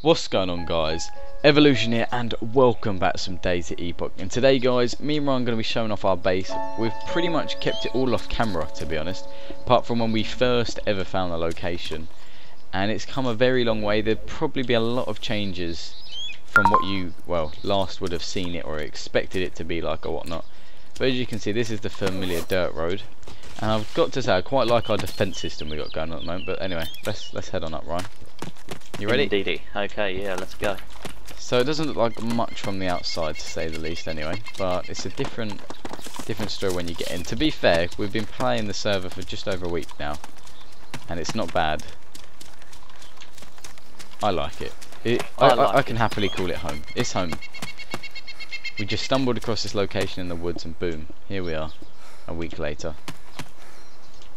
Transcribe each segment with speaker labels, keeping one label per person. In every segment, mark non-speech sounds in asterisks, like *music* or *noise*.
Speaker 1: What's going on guys? Evolution here and welcome back to some DayZ Epoch. And today guys, me and Ryan are going to be showing off our base. We've pretty much kept it all off camera to be honest. Apart from when we first ever found the location. And it's come a very long way. There'd probably be a lot of changes from what you, well, last would have seen it or expected it to be like or whatnot. But as you can see, this is the familiar dirt road. And I've got to say, I quite like our defence system we got going on at the moment. But anyway, let's let's head on up, Ryan. You ready?
Speaker 2: Indeedy. Okay, yeah, let's go.
Speaker 1: So it doesn't look like much from the outside, to say the least, anyway. But it's a different, different story when you get in. To be fair, we've been playing the server for just over a week now, and it's not bad. I like it. it I,
Speaker 2: I
Speaker 1: I,
Speaker 2: like
Speaker 1: I can
Speaker 2: it.
Speaker 1: happily call it home. It's home. We just stumbled across this location in the woods, and boom, here we are. A week later.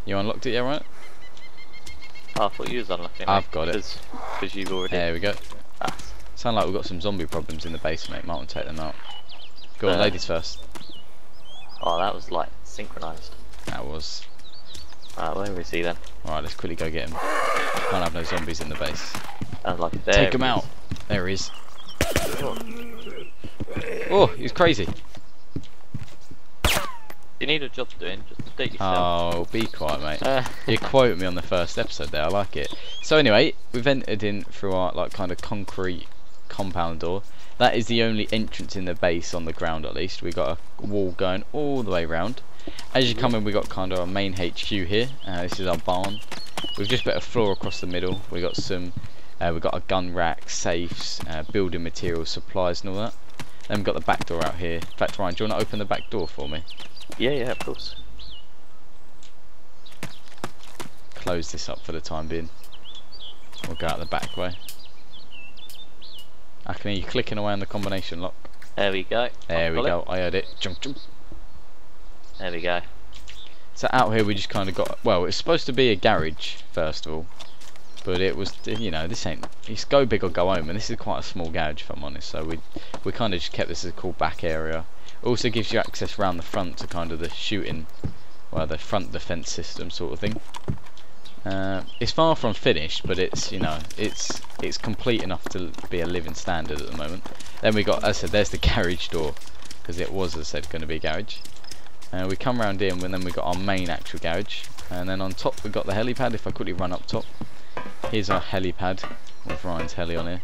Speaker 1: You unlocked it, yeah, right?
Speaker 2: Oh, I thought you was unlocking it.
Speaker 1: I've got it.
Speaker 2: Because you've already.
Speaker 1: There we go.
Speaker 2: Ah,
Speaker 1: Sound like we've got some zombie problems in the base, mate. Might want to take them out. Go on,
Speaker 2: Uh,
Speaker 1: ladies first.
Speaker 2: oh, that was like synchronised.
Speaker 1: That was.
Speaker 2: Alright, where is he then?
Speaker 1: Alright, let's quickly go get him. Can't have no zombies in the base.
Speaker 2: I like, there.
Speaker 1: Take him out. There he is.
Speaker 2: Oh,
Speaker 1: Oh, he's crazy.
Speaker 2: you need a job doing, just update yourself.
Speaker 1: Oh, be quiet, mate.
Speaker 2: Uh,
Speaker 1: You quoted me on the first episode there. I like it. So anyway, we've entered in through our like kind of concrete compound door. That is the only entrance in the base on the ground, at least. We've got a wall going all the way round. As you come in, we've got kind of our main HQ here. Uh, this is our barn. We've just put a floor across the middle. We've got some. Uh, we've got a gun rack, safes, uh, building materials, supplies, and all that. Then we've got the back door out here. In fact, Ryan, do you want to open the back door for me?
Speaker 2: yeah, yeah, of course.
Speaker 1: Close this up for the time being. We'll go out the back way. I can hear you clicking away on the combination lock.
Speaker 2: There we go.
Speaker 1: There
Speaker 2: I've
Speaker 1: we go. I heard it. Jump, jump.
Speaker 2: There we go.
Speaker 1: So out here we just kind of got. Well, it's supposed to be a garage first of all, but it was. You know, this ain't. It's go big or go home, and this is quite a small garage, if I'm honest. So we we kind of just kept this as a cool back area. Also gives you access round the front to kind of the shooting, well, the front defence system sort of thing. Uh, it's far from finished, but it's you know it's it's complete enough to be a living standard at the moment. Then we got, as I said, there's the garage door because it was, as I said, going to be a garage. Uh, we come round here, and then we got our main actual garage, and then on top we got the helipad. If I quickly run up top, here's our helipad with Ryan's heli on here.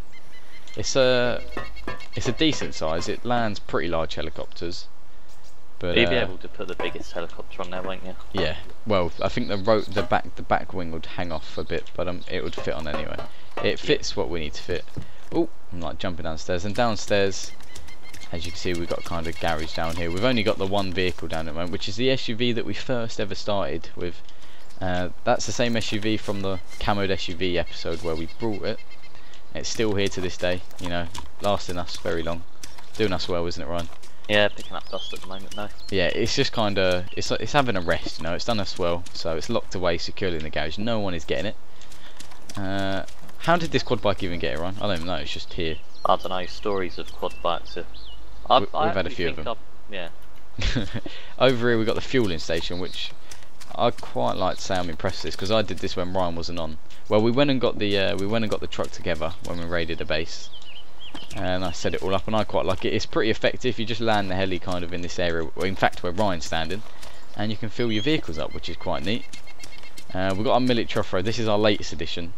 Speaker 1: It's a it's a decent size. It lands pretty large helicopters. But
Speaker 2: You'd be
Speaker 1: uh,
Speaker 2: able to put the biggest helicopter on there, won't you?
Speaker 1: yeah, well, I think the ro the back the back wing would hang off a bit, but um, it would fit on anyway. It fits what we need to fit. Oh, I'm like jumping downstairs and downstairs. As you can see, we've got kind of garage down here. We've only got the one vehicle down at the moment, which is the SUV that we first ever started with. Uh, that's the same SUV from the camoed SUV episode where we brought it. It's still here to this day. You know, lasting us very long, doing us well, isn't it, Ryan?
Speaker 2: Yeah, picking up dust at the moment, though.
Speaker 1: yeah, it's just kind of it's it's having a rest, you know. It's done us well, so it's locked away securely in the garage. No one is getting it. Uh, how did this quad bike even get here on? I don't even know. It's just here.
Speaker 2: I don't know, stories of quad bikes. Are... I,
Speaker 1: We-
Speaker 2: I
Speaker 1: we've had a few of them.
Speaker 2: I've- Yeah. *laughs*
Speaker 1: Over here we got the fueling station, which I quite like to say I'm impressed with this because I did this when Ryan wasn't on. Well, we went and got the uh, we went and got the truck together when we raided a base, and I set it all up, and I quite like it. It's pretty effective. You just land the heli kind of in this area, in fact where Ryan's standing, and you can fill your vehicles up, which is quite neat. Uh, we've got our military off-road. This is our latest edition.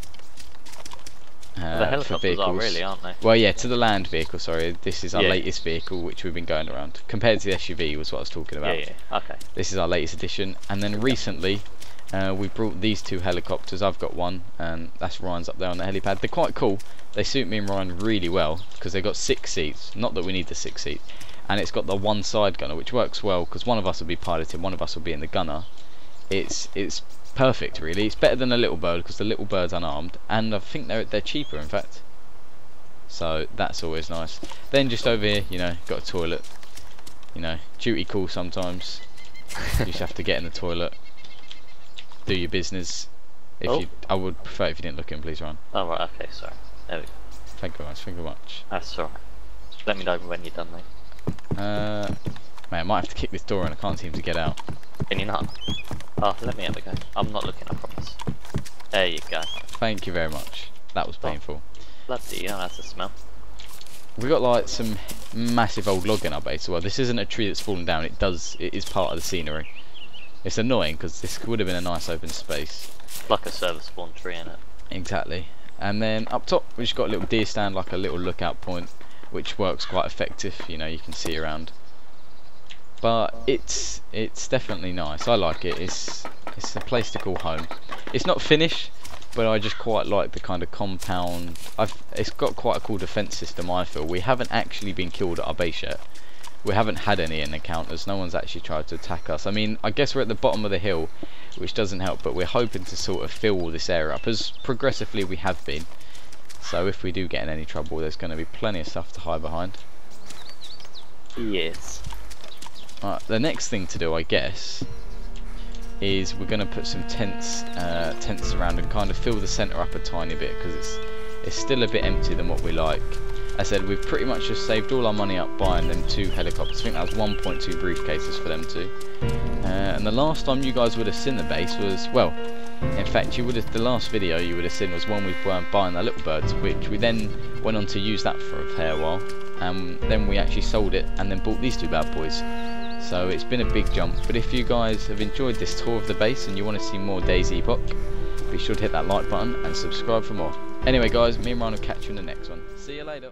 Speaker 1: Uh,
Speaker 2: the
Speaker 1: for
Speaker 2: helicopters are really, aren't they?
Speaker 1: Well, yeah, to the land vehicle. Sorry, this is our
Speaker 2: Yeah.
Speaker 1: latest vehicle, which we've been going around. Compared to the SUV, was what I was talking about.
Speaker 2: Yeah, yeah. Okay.
Speaker 1: This is our latest edition, and then recently uh, we brought these two helicopters. I've got one, and that's Ryan's up there on the helipad. They're quite cool. They suit me and Ryan really well because they've got six seats. Not that we need the six seats, and it's got the one side gunner, which works well because one of us will be piloting, one of us will be in the gunner. It's it's perfect, really. It's better than a little bird because the little bird's unarmed, and I think they're they're cheaper, in fact. So that's always nice. Then just over here, you know, got a toilet. You know, duty call sometimes. you just have to get in the toilet, do your business. If
Speaker 2: Oh.
Speaker 1: you, I would prefer if you didn't look in, please, Ryan.
Speaker 2: Oh, right, okay, sorry. There we go.
Speaker 1: Thank you very much. Thank you very much.
Speaker 2: That's alright. Let me know when you're done, mate.
Speaker 1: Uh, man, I might have to kick this door in. I can't seem to get out.
Speaker 2: Can you not? Oh, let me have a go. I'm not looking, I promise. There you go.
Speaker 1: Thank you very much. That was painful.
Speaker 2: Oh.
Speaker 1: painful.
Speaker 2: Bloody hell, that's a smell.
Speaker 1: We got like some massive old log in our base. Well, this isn't a tree that's fallen down. It does. It is part of the scenery. It's annoying because this would have been a nice open space.
Speaker 2: Like a server spawn tree in it.
Speaker 1: Exactly. And then up top, we've just got a little deer stand, like a little lookout point, which works quite effective. You know, you can see around. But it's it's definitely nice. I like it. It's it's a place to call home. It's not finished, but I just quite like the kind of compound. I've it's got quite a cool defense system. I feel we haven't actually been killed at our base yet. We haven't had any in encounters. No one's actually tried to attack us. I mean, I guess we're at the bottom of the hill, which doesn't help. But we're hoping to sort of fill this area up as progressively we have been. So if we do get in any trouble, there's going to be plenty of stuff to hide behind.
Speaker 2: Yes.
Speaker 1: Right, the next thing to do, I guess, is we're going to put some tents, uh, tents around and kind of fill the centre up a tiny bit because it's it's still a bit empty than what we like. I said we've pretty much just saved all our money up buying them two helicopters. I think that was 1.2 briefcases for them two. Uh, and the last time you guys would have seen the base was well, in fact, you would have the last video you would have seen was one with um, buying the little birds, which we then went on to use that for a fair while. And then we actually sold it and then bought these two bad boys. So it's been a big jump, but if you guys have enjoyed this tour of the base and you want to see more DayZ Epoch, be sure to hit that like button and subscribe for more. Anyway guys, me and Ryan will catch you in the next one. See you later.